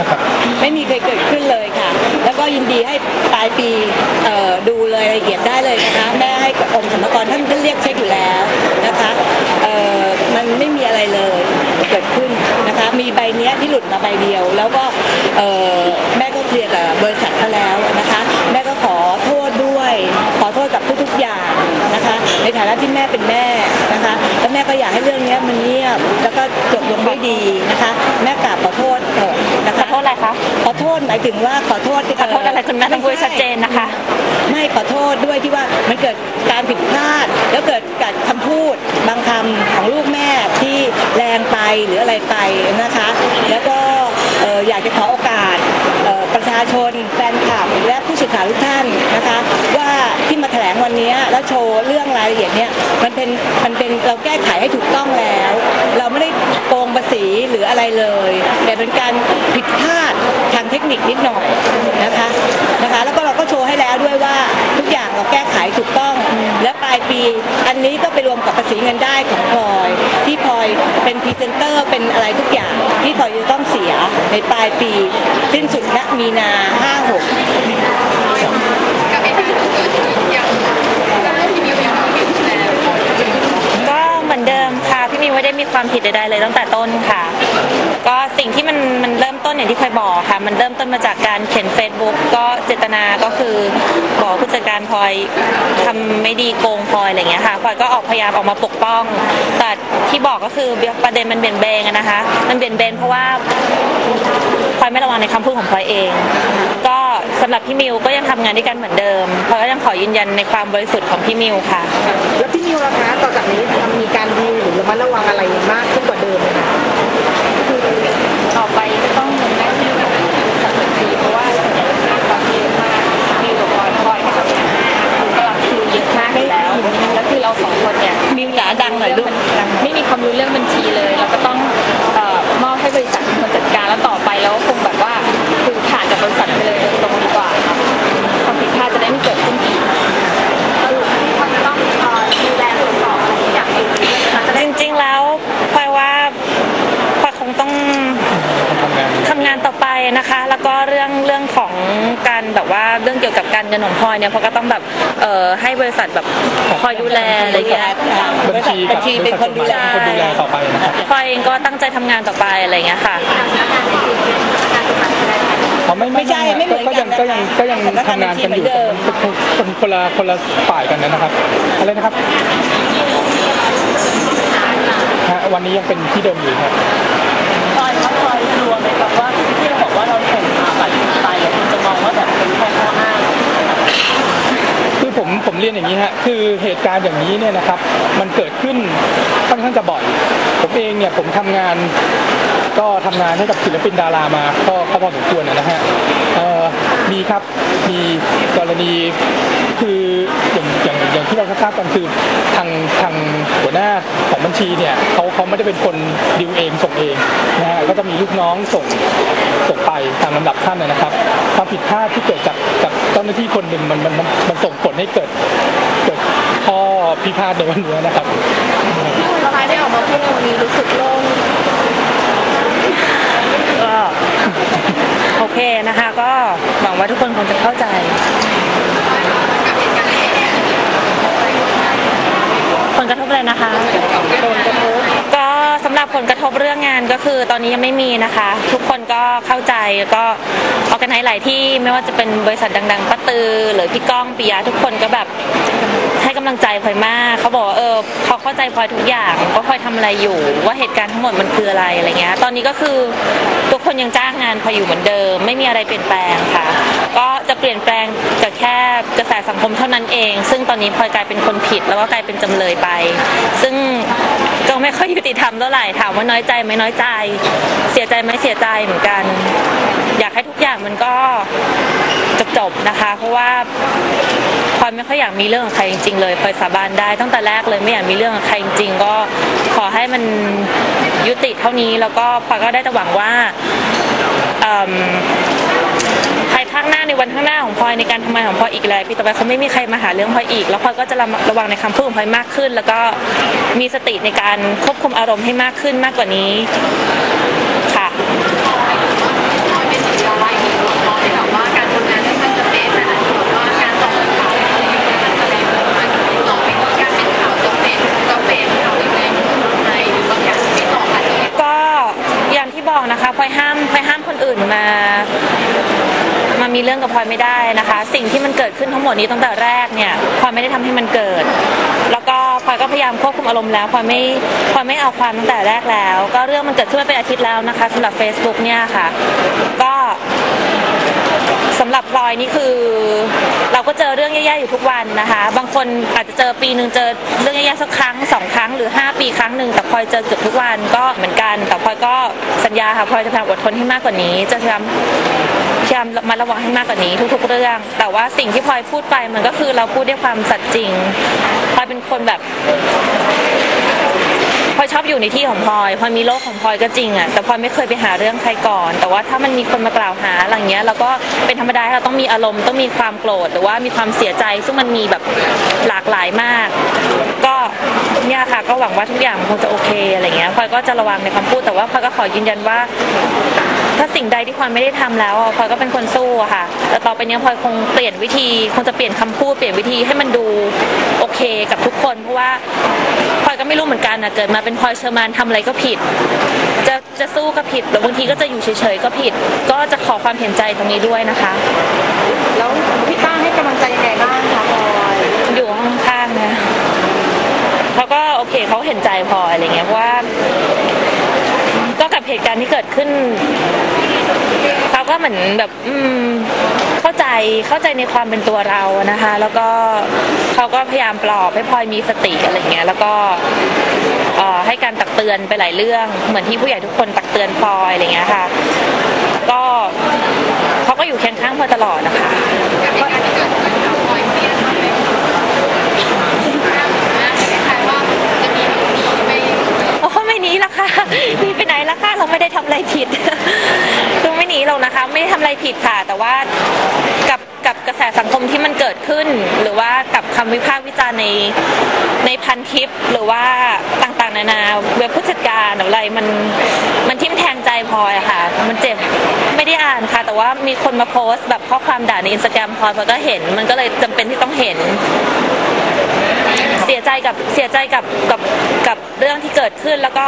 นะครับไม่มีเคยเกิดขึ้นเลยค่ะ แล้วก็ยินดีให้ปลายปีเอ่อดูรายละเอียดได้เลยนะคะ แม่ให้กรมสรรพากรท่านท่านเรียกเช็คอยู่แล้วนะคะเอ่อมันไม่มีอะไรเลยเกิดขึ้นนะคะ มีใบเนี้ยที่หลุดมาใบเดียว แล้วก็เอ่อแม่ก็เคลียร์กับบริษัทเขาแล้วนะคะ แม่ก็ขอโทษด้วย ขอโทษกับทุกๆอย่างนะคะ ในฐานะที่แม่เป็นแม่ ก็อยากให้เรื่องเนี้ยมันเงียบแล้วก็จบลงด้วยดีนะคะ แม่กราบขอโทษเถอะนะขอคะโทษอะไรคะขอโทษหมายถึงว่าขอโทษที่ขอโทษอะไรคุณแม่ต้องพูดชัดเจนนะคะ ไม่ขอโทษด้วยที่ว่ามันเกิดการผิดพลาด แล้วเกิดการคำพูดบางคำของลูกแม่ที่แรงไปหรืออะไรไปนะคะ แล้วก็เอ่ออยากจะขอโอกาส โชว์เรื่องรายละเอียดเนี่ยมันเป็นมันเป็นเราแก้ไขให้ถูกต้องแล้ว เราไม่ได้โกงภาษีหรืออะไรเลย แต่เป็นการผิดพลาดทางเทคนิคนิดหน่อยนะคะนะคะ แล้วก็เราก็โชว์ให้แล้วด้วยว่าทุกอย่างเราแก้ไขถูกต้อง และปลายปีอันนี้ก็ไปรวมกับภาษีเงินได้ของพลอย ที่พลอยเป็นพรีเซนเตอร์เป็นอะไรทุกอย่างที่พลอยจะต้องเสียในปลายปีสิ้นสุดณมีนา56 ก็เหมือนเดิมค่ะพี่มิว ไม่ได้มีความผิดใดๆเลยตั้งแต่ต้นค่ะ ก็สิ่งที่มันมันเริ่มต้นอย่างที่เคยบอกค่ะ มันเริ่มต้นมาจากการเขียน Facebook ก็เจตนาก็คือบอกผู้จัดการพลอยทำไม่ดีโกงพลอยอะไรเงี้ยค่ะพลอยก็ออกพยายามออกมาปกป้อง แต่ที่บอกก็คือประเด็นมันเบี่ยงเบนนะคะ มันเบี่ยงเบนเพราะว่าพลอยไม่ระวังในคำพูดของพลอยเอง ก็สำหรับพี่มิวก็ยังทำงานด้วยกันเหมือนเดิมพลอยก็ยังขอยืนยันในความบริสุทธิ์ของพี่มิวค่ะ แล้วพี่นิวล่ะคะต่อจากนี้จะมีการดีล รือระมัดระวังอะไรมากขึ้นกว่าเดิมไหมคะ แล้วก็เรื่องเรื่องของการแบบว่าเรื่องเกี่ยวกับการเงินของพลอยเนี่ยพลอยก็ต้องแบบเอ่อให้บริษัทแบบคอยดูแลอะไรอย่างเงี้ยบัญชีบัญชีเป็นคนดูแลเป็นคนดูแลต่อไปนะครับพลอยเองก็ตั้งใจทำงานต่อไปอะไรอย่างเงี้ยค่ะเขาไม่ไม่ใช่ไม่เหมือนก็กัยันงนะคะก็ยังก็ยังสำนักงานทำงานกันอยู่บัญชีเหมือนเดิมคนคนละคนละฝ่ายกันนะครับอะไรนะครับฮะวันนี้ยังเป็นที่เดิมอยู่ครับพลอยครับพลอยกลัวไหมครับว่าที่เราบอกว่าเรา เป็นแค่ข้ออ้างคือผมผมเรียนอย่างนี้ฮะคือเหตุการณ์อย่างนี้เนี่ยนะครับ มันเกิดขึ้นค่อนข้างจะบ่อย ผมเองเนี่ยผมทำงานก็ทำงานให้กับศิลปินดารามาก็ก็พอสมควรนะฮะเอ่อมีครับมีกรณีคืออย่างอย่างอย่างที่เราทราบกันคือทางทางหัวหน้าของบัญชีเนี่ยเขาเขาไม่ได้เป็นคนดิวเองส่งเองนะฮะก็จะมีลูกน้องส่งส่งไปตามลำดับขั้นนะครับ ความผิดพลาดที่เกิดจากจากเจ้าหน้าที่คนหนึ่งมันมันมันมันส่งผลให้เกิดเกิดข้อพิพาทในวันนี้นะครับพายได้ออกมาพูดในวันนี้รู้สึกโล่งก็ โอเคนะคะ ก็หวังว่าทุกคนคงจะเข้าใจ ผลกระทบเลยนะคะ รับผลกระทบเรื่องงานก็คือตอนนี้ยังไม่มีนะคะ ทุกคนก็เข้าใจแล้วก็ออกกันหหลายที่ไม่ว่าจะเป็นบริษัทดังๆป้าตือ หรือพี่ก้องปิยะทุกคนก็แบบให้กำลังใจพลอยมากเขาบอกว่าเออเขาเข้าใจพลอยทุกอย่างว่าพลอยทำอะไรอยู่ ว่าเหตุการณ์ทั้งหมดมันคืออะไรอะไรเงี้ยตอนนี้ก็คือทุกคนยังจ้างงานพลอยอยู่เหมือนเดิม ไม่มีอะไรเปลี่ยนแปลงค่ะ ก็ จะเปลี่ยนแปลงจากแค่กระแสสังคมเท่านั้นเอง ซึ่งตอนนี้พลอยกลายเป็นคนผิด แล้วก็กลายเป็นจำเลยไป ซึ่งก็ไม่ค่อยยุติธรรมเท่าไหร่ถามว่าน้อยใจไหมน้อยใจ เสียใจไหมเสียใจเหมือนกัน อยากให้ทุกอย่างมันก็จบจบนะคะ เพราะว่าพลอยไม่ค่อยอยากมีเรื่องกับใครจริงๆเลยพลอยสาบานได้ตั้งแต่แรกเลยไม่อยากมีเรื่องกับใครจริงๆก็ขอให้มันยุติเท่านี้แล้วก็พลอยก็ได้แต่หวังว่า ข้างหน้าในวันข้างหน้าของพลอยในการทำงานของพลอยอีกเลยพี่ต่อไปเขาไม่มีใครมาหาเรื่องพลอยอีก แล้วพลอยก็จะระมัดระวังในคำพูดของพลอยมากขึ้น แล้วก็มีสติในการควบคุมอารมณ์ให้มากขึ้นมากกว่านี้ค่ะ ไม่ มีเรื่องกับพลอยไม่ได้นะคะ สิ่งที่มันเกิดขึ้นทั้งหมดนี้ตั้งแต่แรกเนี่ยพลอยไม่ได้ทำให้มันเกิด แล้วก็พลอยก็พยายามควบคุมอารมณ์แล้วพลอยไม่พลอยไม่เอาความตั้งแต่แรกแล้ว ก็เรื่องมันเกิดขึ้นมาเป็นอาทิตย์แล้วนะคะสำหรับ Facebook เนี่ยค่ะ ก็สำหรับพลอยนี่คือเราก็เจอเรื่องแย่ๆอยู่ทุกวันนะคะ บางคนอาจจะเจอปีหนึ่งเจอเรื่องแย่ๆสักครั้งสองครั้งหรือ 5 ปีครั้งหนึ่งแต่พลอยเจอเกือบทุกวันก็เหมือนกัน แต่พลอยก็สัญญาค่ะพลอยจะพยายามอดทนให้มากกว่านี้จะพยายาม พยายามมาระวังให้มากกว่านี้ทุก ๆ เรื่อง แต่ว่าสิ่งที่พลอยพูดไปมันก็คือเราพูดด้วยความสัตย์จริงพลอยเป็นคนแบบพลอยชอบอยู่ในที่ของพลอยพลอยมีโลกของพลอยก็จริงอะแต่พลอยไม่เคยไปหาเรื่องใครก่อน แต่ว่าถ้ามันมีคนมากล่าวหาอะไรเงี้ยเราก็เป็นธรรมดาเราต้องมีอารมณ์ต้องมีความโกรธหรือว่ามีความเสียใจ ซึ่งมันมีแบบหลากหลายมาก ก็เนี่ยค่ะก็หวังว่าทุกอย่างคงจะโอเคอะไรเงี้ยพลอยก็จะระวังในคำพูดแต่ว่าพลอยก็ขอยืนยันว่า ถ้าสิ่งใดที่พลอยไม่ได้ทำแล้วอะพลอยก็เป็นคนสู้อะค่ะ แต่ต่อไปเนี้ยพลอยคงเปลี่ยนวิธีคงจะเปลี่ยนคำพูดเปลี่ยนวิธีให้มันดูโอเคกับทุกคน เพราะว่าพลอยก็ไม่รู้เหมือนกันนะเกิดมาเป็นพลอยเชอร์มานทำอะไรก็ผิด จะจะสู้ก็ผิดหรือบางทีก็จะอยู่เฉยๆก็ผิด ก็จะขอความเห็นใจตรงนี้ด้วยนะคะ แล้วพี่ต้าให้กำลังใจยังไงบ้างคะพลอยอยู่ข้างๆนะเขาก็โอเคเขาเห็นใจพลอยอะไรเงี้ยเพราะว่าก็กับ เหตุการณ์ที่เกิดขึ้นเขาก็เหมือนแบบอืมเข้าใจเข้าใจในความเป็นตัวเรานะคะ แล้วก็เขาก็พยายามปลอบให้พลอยมีสติอะไรเงี้ยแล้วก็ให้การตักเตือนไปหลายเรื่องเหมือนที่ผู้ใหญ่ทุกคนตักเตือนพลอยอะไรเงี้ยค่ะ ก็เขาก็อยู่เคียงข้างพลอยตลอดนะคะ โอ้ไม่ หนีไปไหนล่ะคะเราไม่ได้ทำอะไรผิด คือไม่หนีหรอกนะคะ ไม่ได้ทำอะไรผิดค่ะ แต่ว่ากับกับกระแสสังคมที่มันเกิดขึ้น หรือว่ากับคำวิพากษ์วิจารณ์ในในพันทิปหรือว่าต่างๆ นานาเว็บผู้จัดการหรืออะไรมันมันทิ่มแทงใจพลอยอะค่ะ มันเจ็บไม่ได้อ่านค่ะ แต่ว่ามีคนมาโพสต์แบบข้อความด่าในอินสตาแกรมพลอยพลอยก็เห็น มันก็เลยจำเป็นที่ต้องเห็น สียใจกับเสียใจกับกับกับเรื่องที่เกิดขึ้นแล้วก็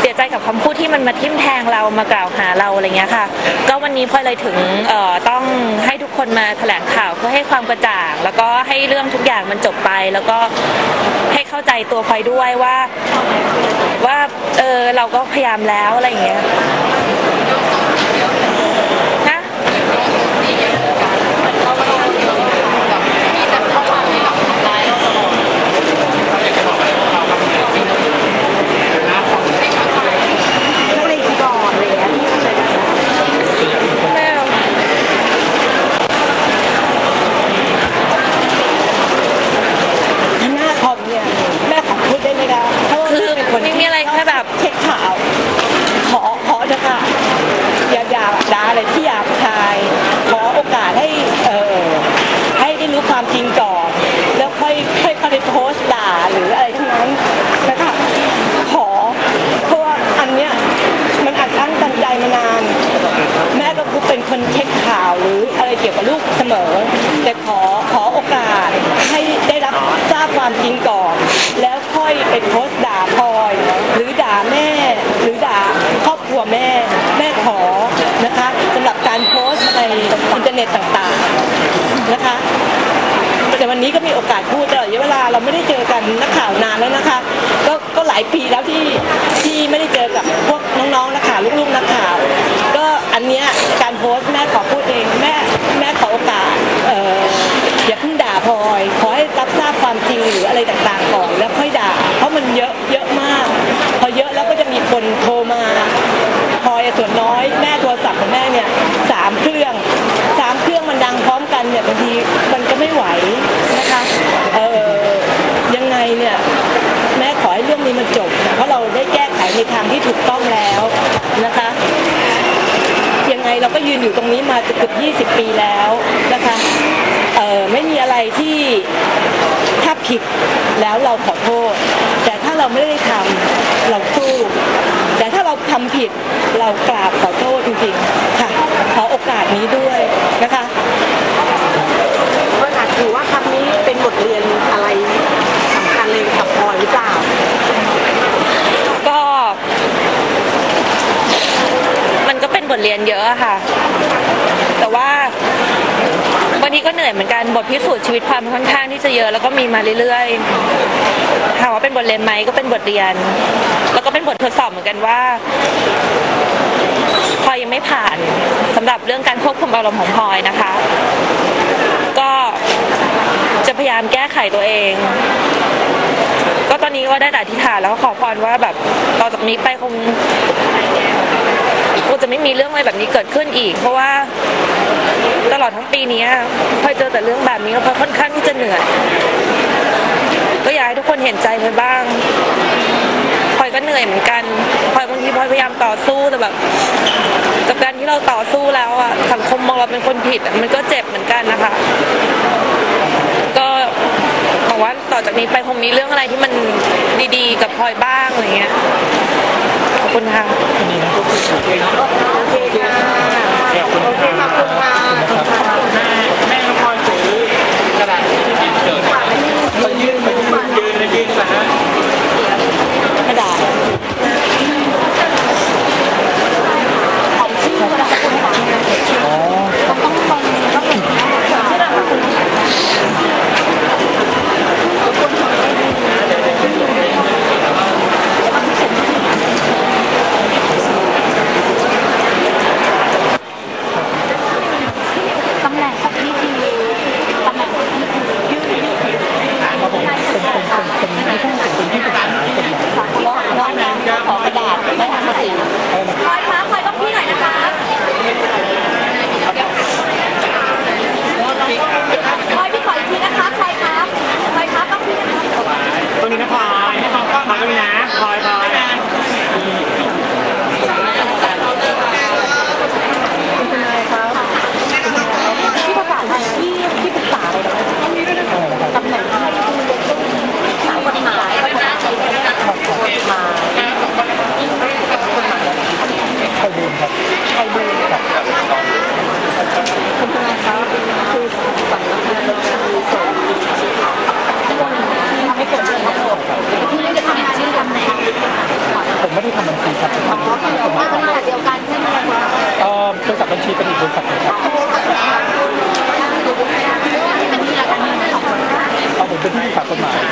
เสียใจกับคำพูดที่มันมาทิ่มแทงเรามากล่าวหาเราอะไรเงี้ยค่ะ ก็วันนี้พลอยเลยถึงเอ่อต้องให้ทุกคนมาแถลงข่าวเพื่อให้ความกระจ่าง แล้วก็ให้เรื่องทุกอย่างมันจบไป แล้วก็ให้เข้าใจตัวพลอยด้วยว่า ว่าเออเราก็พยายามแล้วอะไรเงี้ยนะ เรื่องในคีย์บอร์ดอะไรอย่างเงี้ยที่ใช้ได้ ไม่เอา หน้าคอมเนี่ยแม่ขอพูดได้ไหมคะเพราะว่า คือ แม่เป็นคน ไม่มีอะไรแค่แบบ เช็คข่าว ขอขอเถอะค่ะอย่าอย่าด่าอะไรที่หยาบคาย ขอโอกาสให้เออให้ได้รู้ความจริงก่อน แล้วค่อยค่อยเข้าไปโพสต์ด่าหรืออะไรทั้งนั้นนะคะขอเพราะว่าอันเนี้ยมันอัดอั้นตันใจมานาน แม่ก็คือเป็นคนเช็คข่าวหรืออะไรเกี่ยวกับลูกเสมอ แต่ขอขอโอกาสให้ได้รับทราบความจริงก่อน แล้วค่อยไปโพสต์ด่าพลอย หรือด่าแม่ หรือด่าครอบครัวแม่ แม่ขอนะคะสำหรับการโพสต์ในอินเทอร์เนะคะแต่วันนี้ก็มีโอกาสพูดตลอดเวลาเราไม่ได้เจอกันนักข่าวนานแล้วนะคะ ก็ก็หลายปีแล้วที่ที่ไม่ได้เจอกับพวกน้องๆนักข่าวลูกๆนักข่าวก็อันเนี้ยการโพสต์แม่ขอพูดเองแม่แม่ขอโอกาสเอ่ออย่าเพิ่งด่าพลอย ขอให้รับทราบความจริงหรืออะไรต่างๆก่อนแล้วค่อยด่า เพราะมันเยอะเยอะมาก พอเยอะแล้วก็จะมีคนโทรมาพลอยส่วนน้อย ต้องแล้วนะคะยังไงเราก็ยืนอยู่ตรงนี้มาเกือบ20 ปีแล้วนะคะเออไม่มีอะไรที่ถ้าผิดแล้วเราขอโทษ แต่ถ้าเราไม่ได้ทำเราสู้แต่ถ้าเราทำผิดเรากราบขอโทษจริงๆค่ะ ขอโอกาสนี้ด้วยนะคะ ก็อาจถือว่าคำนี้เป็นบทเรียนอะไรสำคัญเลยกับพลอยหรือเปล่า ก็ มันก็ เรียนเยอะอะค่ะ แต่ว่าวันนี้ก็เหนื่อยเหมือนกันบทพิสูจน์ชีวิตความค่อนข้างที่จะเยอะแล้วก็มีมาเรื่อยๆถามว่าเป็นบทเรียนไหมก็เป็นบทเรียน แล้วก็เป็นบททดสอบเหมือนกันว่าพลอยยังไม่ผ่านสำหรับเรื่องการควบคุมอารมณ์ของพลอยนะคะ ก็จะพยายามแก้ไขตัวเอง ก็ตอนนี้ก็ได้แต่อธิษฐานแล้วก็ขอพรว่าแบบต่อจากนี้ไปคง งจะไม่มีเรื่องอะไรแบบนี้เกิดขึ้นอีก เพราะว่าตลอดทั้งปีนี้พลอยเจอแต่เรื่องแบบนี้แล้วพลอยค่อนข้างที่จะเหนื่อยก็อยากให้ทุกคนเห็นใจพลอยบ้างพลอยก็เหนื่อยเหมือนกันพลอยบางทีพลอยพยายามต่อสู้แต่แบบกับการที่เราต่อสู้แล้วอะสังคมมองเราเป็นคนผิดมันก็เจ็บเหมือนกันนะคะก็หวังว่าต่อจากนี้ไปคงมีเรื่องอะไรที่มันดีๆ กับพลอยบ้างอะไรเงี้ย คุณค่ะ โอเคค่ะโอเคขอบคุณค่ะ แม่น้องพลอยถือกระดาษที่ติดเกิดไปยืนไปยืนยืนไปยืนนะฮะ กระดาษ ตำแหน่งของพี่คือตำแหน่งของพี่คือยืดยืด ครับผมเป็นเป็นเป็นเป็นไม่ใช่เป็นที่ปรึกษากฎหมาย น้องน้องขอกระดาษไม่ทำมาสี พลอยคะพลอยต้องพี่หน่อยนะคะพลอยพี่ขออีกทีนะคะใครครับพลอยครับต้องพี่นะคะ ตรงนี้นะพลอยให้มองกล้องมาตรงนี้นะพลอยพลอย ที่ประกาศไทยที่ที่ปรึกษาเลยนะตำแหน่งที่สาวกฎหมายก็จะใช้กฎหมาย ใครดูครับ ใครดูคุณทนายคะคือสำนักงานมีส่วนที่ทำให้เกิดเรื่องทั้งหมดที่ไม่ได้ทำชื่อตำแหน่ง ผมไม่ได้ทำบัญชีครับผมทำบัญชีกฎหมาย บริษัทเดียวกันใช่ไหมคะ เอ่อบริษัทบัญชีเป็นอีกบริษัทหนึงครับ เป็นที่ปรึกษากฎหมายของคุณพลอย